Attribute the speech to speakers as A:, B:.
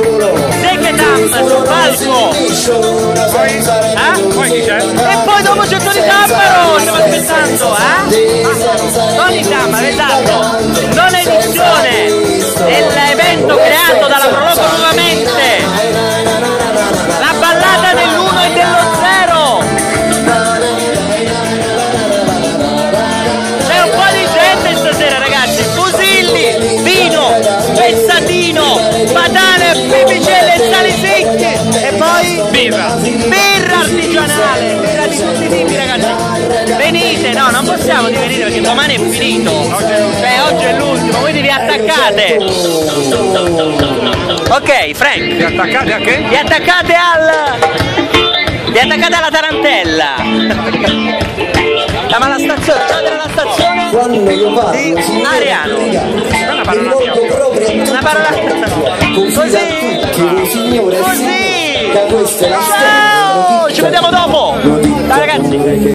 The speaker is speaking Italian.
A: Zeketam
B: sul palco poi, eh?
A: e poi dopo c'è Tony Tammaro stiamo aspettando eh? Tony Tammaro esatto. Non edizione dell'evento creato dalla Proloco nuovamente. La ballata dell'uno e dello zero. C'è un po' di gente stasera ragazzi. Patane, pipicelle e sali secche e poi
B: Birra.
A: birra artigianale, birra di tutti i tipi ragazzi. Venite, no, non possiamo di venire perché domani è finito. Beh, oggi è l'ultimo, voi vi attaccate. Ok, Frank,
B: Vi attaccate a che?
A: vi attaccate al. Vi attaccate alla tarantella. Ma la stazione, c'è la stazione
C: Quando io parlo,
A: di Ariano.
C: America, mi rivolgo proprio a signore e
A: Così.
C: signori che questa è la storia
A: Ciao, ci vediamo dopo. Ciao ragazzi.